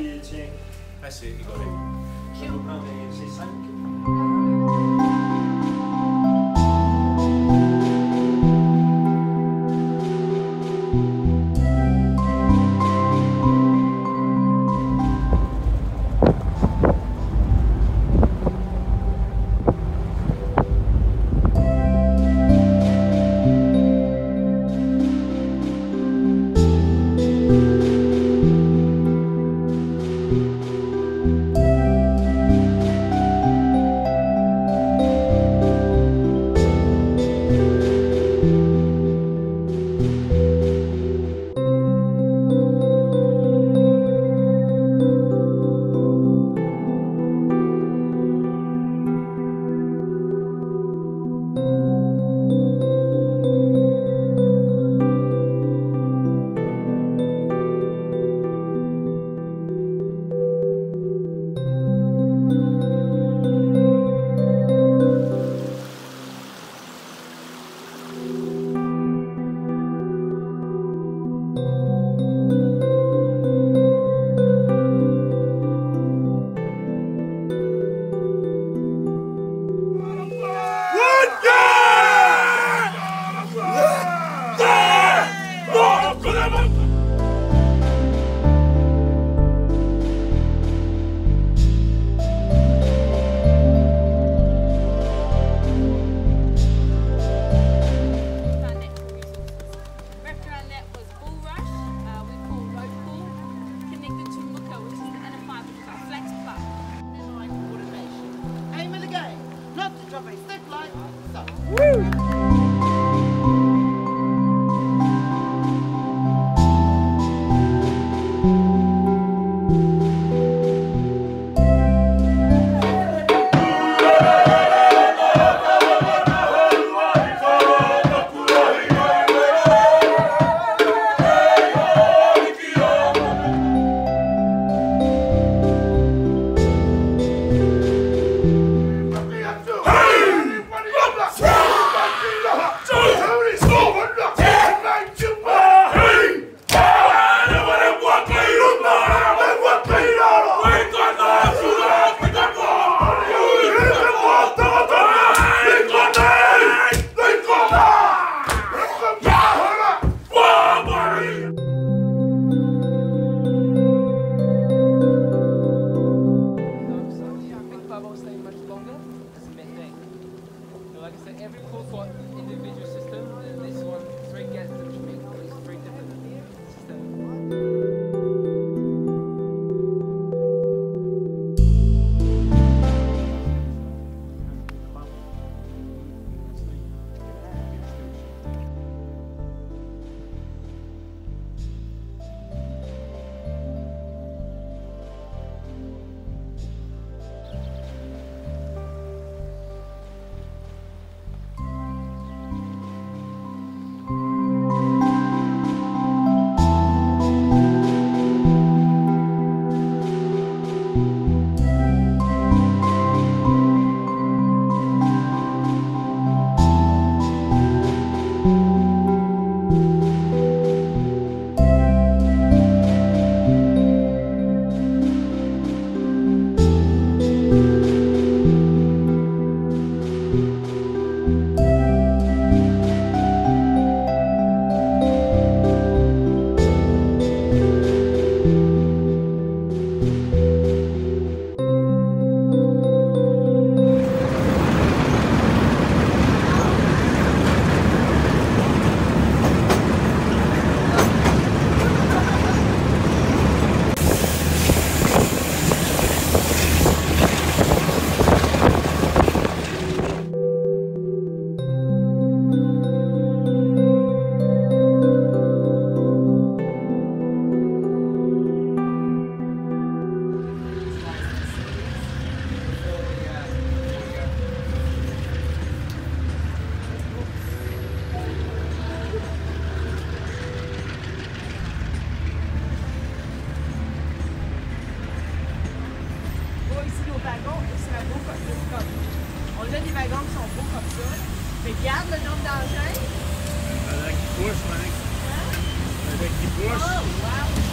一起开始一个人，全部靠你一起生。Nos wagons et c'est un beau comme. On a des wagons qui sont beaux comme ça. Mais garde le nombre d'engins. Avec qui pousse, mec. Avec qui pousse? Oh, wow!